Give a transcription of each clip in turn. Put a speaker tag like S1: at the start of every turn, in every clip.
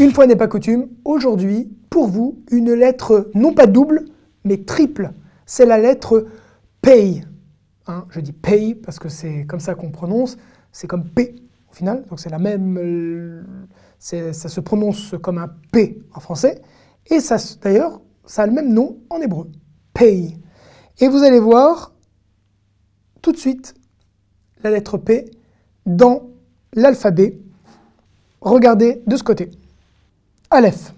S1: Une fois n'est pas coutume, aujourd'hui, pour vous, une lettre non pas double, mais triple. C'est la lettre pay. Hein, je dis pay parce que c'est comme ça qu'on prononce. C'est comme P au final. Donc c'est la même. ça se prononce comme un P en français. Et d'ailleurs, ça a le même nom en hébreu. Pay. Et vous allez voir tout de suite la lettre P dans l'alphabet. Regardez de ce côté. Aleph,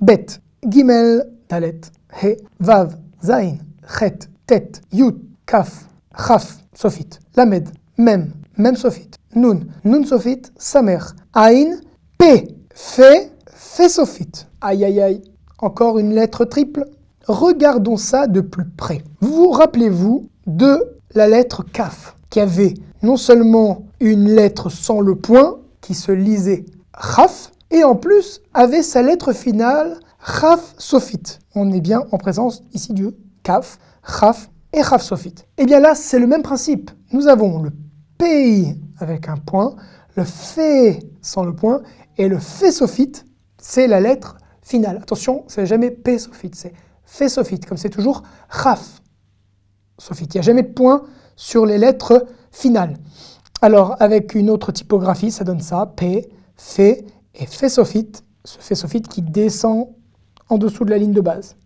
S1: Bet, Gimel, Dalet, He, Vav, Zain, Chet, Tet, Yud, Kaf, Chaf, Sofit, Lamed, Mem, Mem Sofit, Nun, Nun Sofit, Samer, Ain, P, Fe, Fe Sofit. Aïe aïe aïe, encore une lettre triple. Regardons ça de plus près. Vous rappelez-vous de la lettre Kaf, qui avait non seulement une lettre sans le point, qui se lisait Chaf, et en plus avait sa lettre finale Chaf Sofit. On est bien en présence ici du Kaf, Chaf et Chaf Sofit. Et bien là, c'est le même principe. Nous avons le Pei avec un point, le Fe sans le point, et le Fe Sofit, c'est la lettre finale. Attention, c'est jamais P Sofit, c'est Fe Sofit, comme c'est toujours Chaf Sofit. Il n'y a jamais de point sur les lettres finales. Alors, avec une autre typographie, ça donne ça, P, Fe et Sofit, ce Sofit qui descend en dessous de la ligne de base,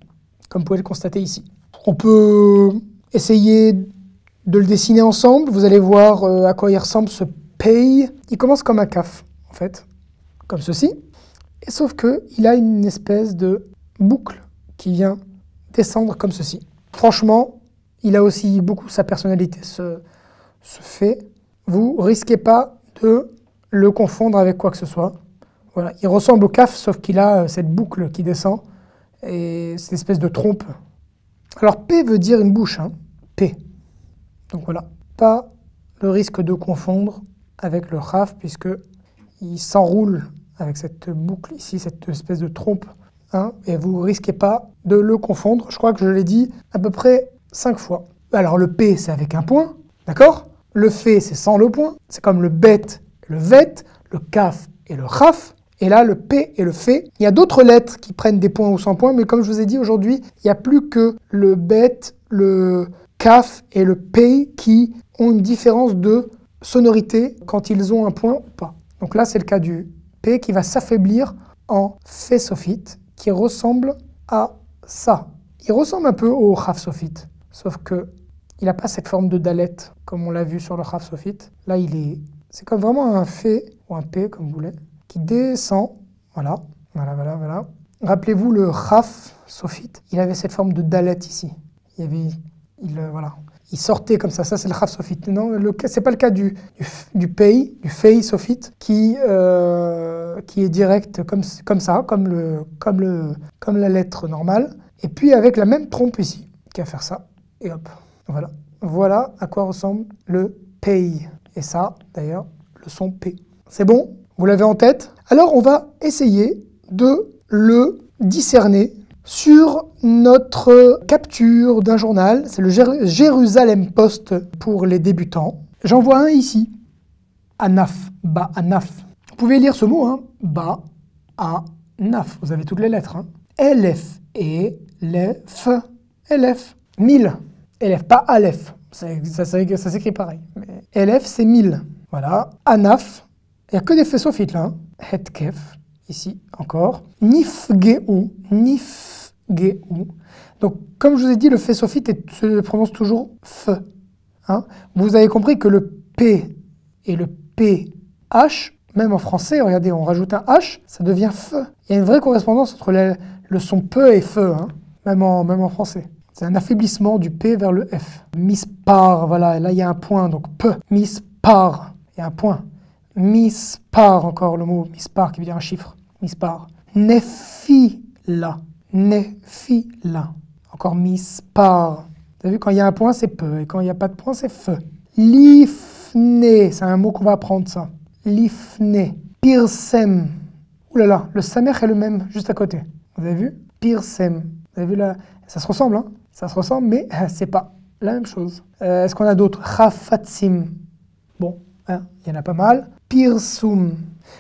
S1: comme vous pouvez le constater ici. On peut essayer de le dessiner ensemble, vous allez voir euh, à quoi il ressemble ce Pei. Il commence comme un CAF, en fait, comme ceci, et sauf qu'il a une espèce de boucle qui vient descendre comme ceci. Franchement, il a aussi beaucoup sa personnalité, ce, ce fait. Vous risquez pas de le confondre avec quoi que ce soit. Voilà, il ressemble au CAF, sauf qu'il a euh, cette boucle qui descend et cette espèce de trompe. Alors P veut dire une bouche, hein. P. Donc voilà, pas le risque de confondre avec le RAF puisque il s'enroule avec cette boucle ici, cette espèce de trompe, hein, et vous risquez pas de le confondre. Je crois que je l'ai dit à peu près cinq fois. Alors le P c'est avec un point, d'accord? Le F c'est sans le point, c'est comme le bet, le vet, le CAF et le RAF. Et là, le P et le F. Il y a d'autres lettres qui prennent des points ou sans points, mais comme je vous ai dit aujourd'hui, il n'y a plus que le bet, le CAF et le P qui ont une différence de sonorité quand ils ont un point ou pas. Donc là, c'est le cas du P qui va s'affaiblir en F sophite, qui ressemble à ça. Il ressemble un peu au Raf sophite, sauf que il n'a pas cette forme de dalet comme on l'a vu sur le Raf sophite. Là, il est, c'est comme vraiment un F ou un P comme vous voulez, qui descend. Voilà, voilà, voilà, voilà. Rappelez-vous le Raf sophite, il avait cette forme de dalet ici. Il avait, euh, voilà, il sortait comme ça. Ça, c'est le Raf sophite. Non, c'est pas le cas du, du, du Pei, du Fei euh, qui est direct comme, ça, comme, comme la lettre normale. Et puis avec la même trompe ici, qui va faire ça. Et hop, voilà. Voilà à quoi ressemble le Pei. Et ça, d'ailleurs, le son P. C'est bon? Vous l'avez en tête? Alors, on va essayer de le discerner sur notre capture d'un journal. C'est le Jér- Jérusalem Post pour les débutants. J'en vois un ici. Anaf, ba anaf. Vous pouvez lire ce mot, hein. Ba, a, naf. Vous avez toutes les lettres. Hein. Elef, e, le, f. Elef, mille. Elef, pas. C'est- Ça, s'écrit pareil. Elef, c'est mille. Voilà. Anaf, il n'y a que des faits sophites là. Hein. Hetkef, ici encore. Nifgeu, nifgeu. Donc, comme je vous ai dit, le fait sophite se prononce toujours f. Hein. Vous avez compris que le P et le PH, même en français, regardez, on rajoute un H, ça devient F. Il y a une vraie correspondance entre le, son peu et feu, hein, même, en, français. C'est un affaiblissement du P vers le F. Mispar, voilà, là il y a un point, donc P. Mispar, il y a un point. Mispar, encore le mot mispar qui veut dire un chiffre. Mispar. Nephila, nephila. Encore mispar. Vous avez vu, quand il y a un point, c'est peu, et quand il n'y a pas de point, c'est feu. Lifne, c'est un mot qu'on va apprendre ça. Lifne. Pirsem. Ouh là là, le samer est le même, juste à côté. Vous avez vu? Pirsem. Vous avez vu là? Ça se ressemble, hein? Ça se ressemble, mais c'est pas la même chose. Euh, Est-ce qu'on a d'autres? Chafatsim. Bon, hein, il y en a pas mal. Pirsum.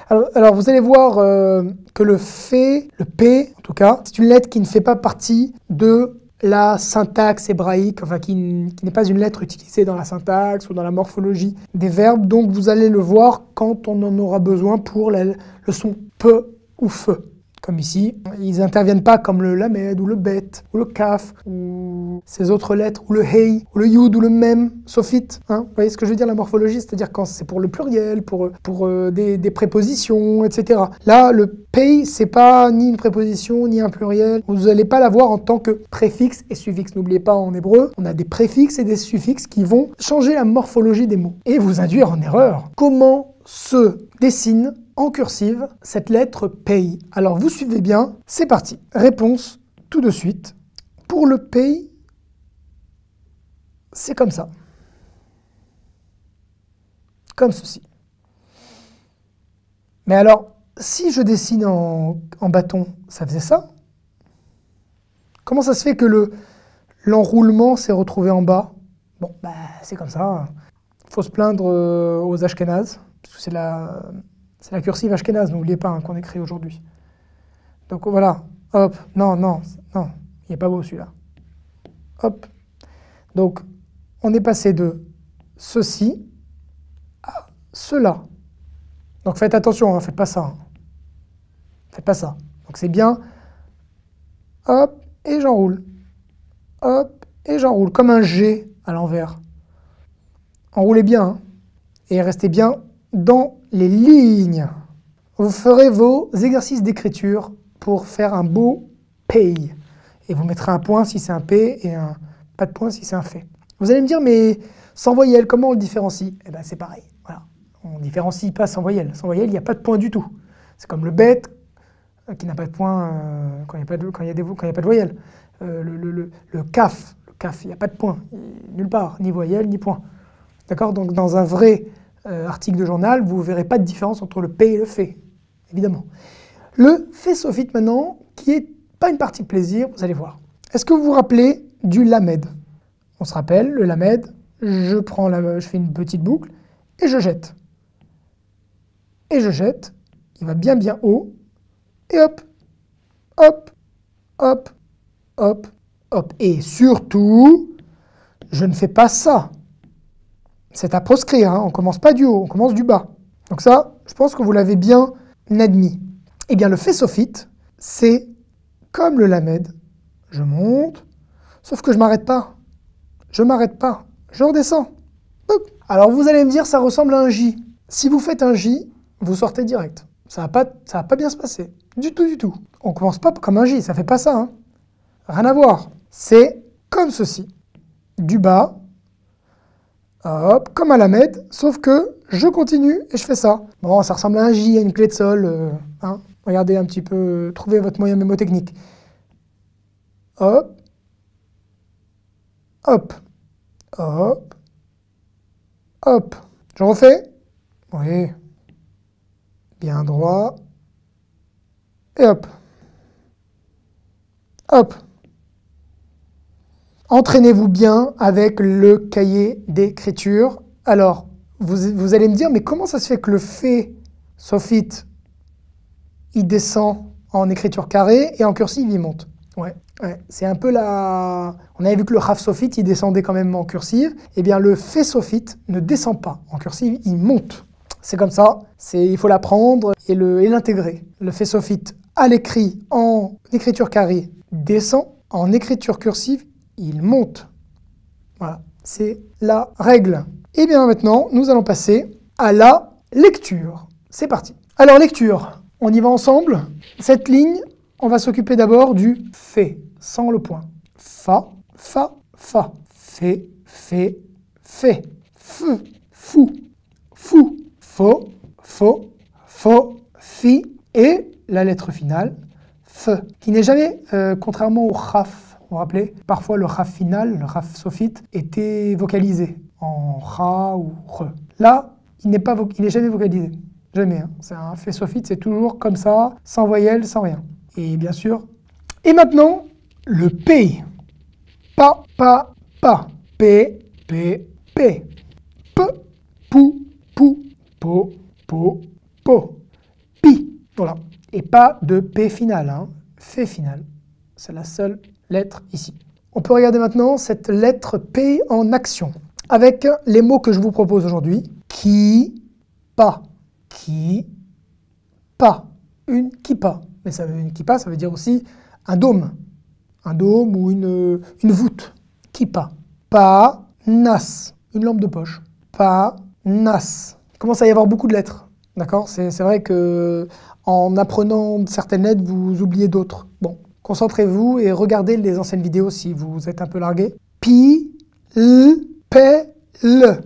S1: Alors, vous allez voir euh, que le fait, le P en tout cas, c'est une lettre qui ne fait pas partie de la syntaxe hébraïque, enfin qui, n'est pas une lettre utilisée dans la syntaxe ou dans la morphologie des verbes. Donc vous allez le voir quand on en aura besoin pour le son peu ou feu. Comme ici, ils n'interviennent pas comme le lamed ou le bet ou le kaf ou ces autres lettres ou le hey ou le yud ou le mem, sophite. Hein Vous voyez ce que je veux dire la morphologie, c'est-à-dire quand c'est pour le pluriel, pour, euh, des, des prépositions, etc. Là, le pay, c'est pas ni une préposition ni un pluriel. Vous n'allez pas l'avoir en tant que préfixe et suffixe. N'oubliez pas en hébreu, on a des préfixes et des suffixes qui vont changer la morphologie des mots et vous induire en erreur. Comment se dessine en cursive cette lettre pay Alors vous suivez bien, c'est parti. Réponse tout de suite. Pour le pay, c'est comme ça. Comme ceci. Mais alors, si je dessine en, bâton, ça faisait ça? Comment ça se fait que le l'enroulement s'est retrouvé en bas? Bon, bah, c'est comme ça. faut se plaindre euh, aux Ashkénazes, parce que c'est la, c'est la cursive Ashkénaze, n'oubliez pas, hein, qu'on écrit aujourd'hui. Donc voilà, hop, non, non, non, il n'est pas beau celui-là. Hop. Donc, on est passé de ceci à cela. Donc faites attention, hein, faites pas ça. hein. Faites pas ça. Donc c'est bien, hop, et j'enroule. Hop, et j'enroule, comme un G à l'envers. Enroulez bien, hein, et restez bien dans les lignes. Vous ferez vos exercices d'écriture pour faire un beau pay. Et vous mettrez un point si c'est un P et un pas de point si c'est un fait. Vous allez me dire, mais sans voyelle, comment on le différencie? Eh bien, c'est pareil. Voilà. On ne différencie pas sans voyelle. Sans voyelle, il n'y a pas de point du tout. C'est comme le bête euh, qui n'a pas de point euh, quand il n'y a, pas de- a pas de voyelle. Euh, le, CAF, le CAF, il n'y a pas de point. Nulle part, ni voyelle, ni point. D'accord? Donc, dans un vrai euh, article de journal, vous ne verrez pas de différence entre le P et le fait, évidemment. Le fait sophite maintenant, qui est pas une partie de plaisir, vous allez voir. Est-ce que vous vous rappelez du lamed? On se rappelle, le lamed, je prends la, je fais une petite boucle et je jette. Et je jette, il va bien bien haut, et hop, hop, hop, hop, hop. Et surtout, je ne fais pas ça. C'est à proscrire, hein. on commence pas du haut, on commence du bas. Donc ça, je pense que vous l'avez bien admis. Eh bien, le fait sophite, c'est comme le lamed. Je monte, sauf que je m'arrête pas. Je m'arrête pas. Je redescends. Alors vous allez me dire, ça ressemble à un J. Si vous faites un J, vous sortez direct. Ça va pas, ça va pas bien se passer. Du tout, du tout. On commence pas comme un J, ça fait pas ça. hein. Rien à voir. C'est comme ceci. Du bas, hop, comme à la med, sauf que je continue et je fais ça. Bon, ça ressemble à un J, à une clé de sol. euh, hein. Regardez un petit peu, trouvez votre moyen mémotechnique. Hop, hop, hop, hop. Je refais Oui. Bien droit. Et hop. Hop. Entraînez-vous bien avec le cahier d'écriture. Alors, vous, allez me dire, mais comment ça se fait que le fait sophite, il descend en écriture carrée et en cursive, il monte? Ouais, c'est un peu la... On avait vu que le raf sophite, il descendait quand même en cursive. Eh bien, le fait sophite ne descend pas en cursive, il monte. C'est comme ça, il faut l'apprendre et l'intégrer. Le fait sophite à l'écrit en écriture carrée descend, en écriture cursive, il monte. Voilà, c'est la règle. Et bien maintenant, nous allons passer à la lecture. C'est parti. Alors lecture, on y va ensemble. Cette ligne, on va s'occuper d'abord du fait, sans le point. Fa, fa, fa. Fait, fait, fait. F, fou, fou. Faux, faux, faux, fi. Et la lettre finale, f, qui n'est jamais, euh, contrairement au raf, vous rappelez, parfois le raf final, le raf sophite, était vocalisé en ra ou re. Là, il n'est pas, il n'est jamais vocalisé. Jamais. hein. C'est un fait sophite, c'est toujours comme ça, sans voyelle, sans rien. Et bien sûr. Et maintenant, le P. Pa, pa, pa. P, P, P. P, pou, pou, po, po, po. pi. Voilà. Et pas de P final, hein. F final. C'est la seule lettre ici. On peut regarder maintenant cette lettre P en action avec les mots que je vous propose aujourd'hui. Qui, pas, qui, pas, une kippa. Mais ça, une ça veut dire aussi un dôme. Un dôme ou une, une voûte. Kippa. Pas, nas, une lampe de poche. Pas, nas. Il commence à y avoir beaucoup de lettres. D'accord? C'est vrai que en apprenant certaines lettres, vous oubliez d'autres. Bon, concentrez-vous et regardez les anciennes vidéos si vous êtes un peu largué. Pi, l, p, l.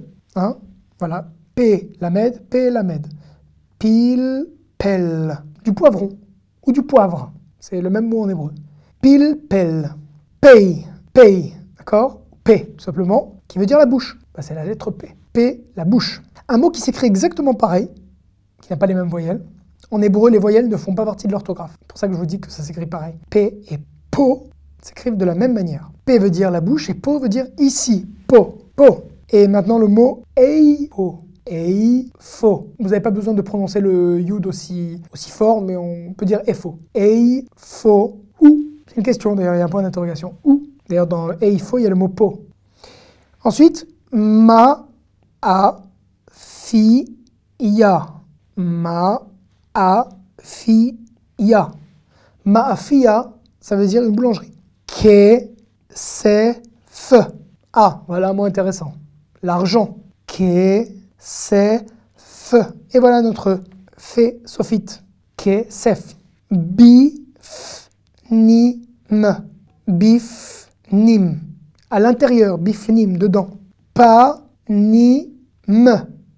S1: Voilà. P, la med, P, la med. Pile, pelle. Du poivron ou du poivre. C'est le même mot en hébreu. Pile, pelle. Pay, pay. D'accord? P, tout simplement, qui veut dire la bouche? Bah, c'est la lettre P. P, la bouche. Un mot qui s'écrit exactement pareil, qui n'a pas les mêmes voyelles. En hébreu, les voyelles ne font pas partie de l'orthographe. C'est pour ça que je vous dis que ça s'écrit pareil. P et po s'écrivent de la même manière. P veut dire la bouche et po veut dire ici. Po, po. Et maintenant le mot eipo. Eifo. Vous n'avez pas besoin de prononcer le yud aussi, fort, mais on peut dire efo. Eifo. Ou. C'est une question d'ailleurs, il y a un point d'interrogation. Ou. D'ailleurs, dans eifo, il y a le mot po. Ensuite, ma, a, fi, ya. Ma, a, fi, ya. Ma'afia, ça veut dire une boulangerie. Ke, se, fe. Ah, voilà un mot intéressant. L'argent. Ke, se, fe. Et voilà notre fe sophite. Ke, sef. Bi, f, ni, me. Bif, nim. À l'intérieur, bif, nim, dedans. Pa, ni, me.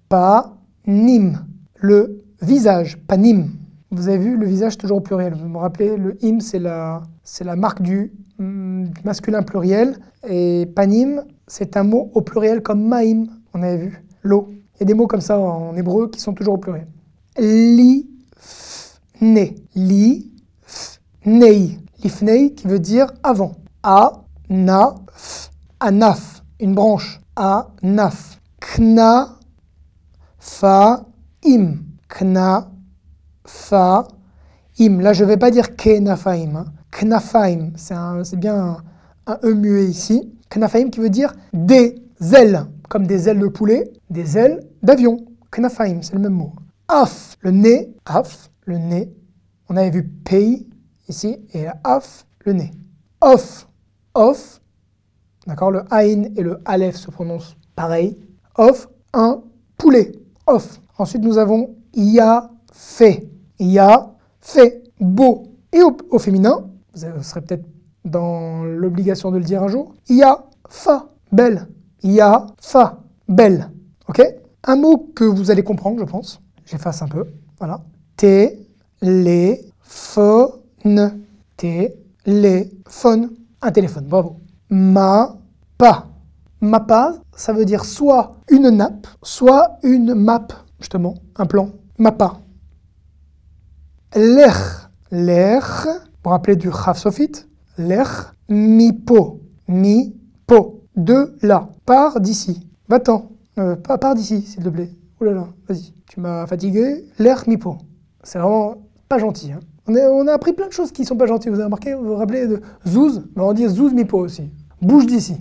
S1: Pa, nim. Le visage, panim. Vous avez vu, le visage toujours au pluriel. Vous me rappelez, le im, c'est la, marque du, mm, masculin pluriel. Et panim, c'est un mot au pluriel comme maim, on avait vu, l'eau. Il y a des mots comme ça en hébreu qui sont toujours au pluriel. Li, ne. Li, nei. Lifnei qui veut dire avant. A, na, f. Anaf, une branche. A, naf. Kna, fa, im. Kna, fa, im. Là, je ne vais pas dire kenafaim. Hein. Knafaim, c'est bien un, E muet ici. Knafaim qui veut dire des ailes, comme des ailes de poulet, des ailes d'avion. Knafaim, c'est le même mot. Af, le nez, af, le nez. On avait vu pei ici, et af, le nez. Off, off, d'accord, le ain et le aleph se prononcent pareil. Off, un poulet, off. Ensuite, nous avons ya fait. Ya fait. Beau. Et au, féminin, vous serez peut-être dans l'obligation de le dire un jour. Ya fa. Belle. Ya fa. Belle. Ok? Un mot que vous allez comprendre, je pense. J'efface un peu. Voilà. Téléphone. Téléphone. Un téléphone. Bravo. Ma. Pas. Mappa, ça veut dire soit une nappe, soit une map, justement, un plan. Mappa. L'er, l'er, vous vous rappelez du Sophite L'er, mi po, mi po, de là, pars d'ici, va-t'en, euh, pars d'ici, s'il te plaît. Oh là là, vas-y, tu m'as fatigué, l'air mi po. C'est vraiment pas gentil. Hein. On, a appris plein de choses qui sont pas gentilles. Vous avez remarqué, vous vous rappelez de zouz? Mais on dit zouz mi po aussi. Bouge d'ici.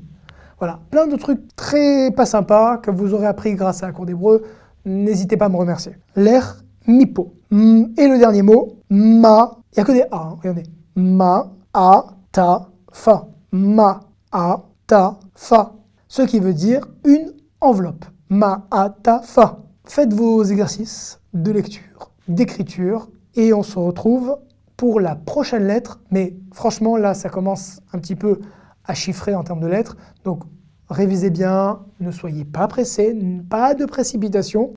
S1: Voilà, plein de trucs très pas sympas que vous aurez appris grâce à la cour d'hébreu. N'hésitez pas à me remercier. L'air mipo. Et le dernier mot, ma. Il n'y a que des A, hein, regardez. Ma, a, ta, fa. Ma, a, ta, fa. Ce qui veut dire une enveloppe. Ma, a, ta, fa. Faites vos exercices de lecture, d'écriture, et on se retrouve pour la prochaine lettre. Mais franchement, là, ça commence un petit peu à chiffrer en termes de lettres. Donc révisez bien, ne soyez pas pressés, pas de précipitation.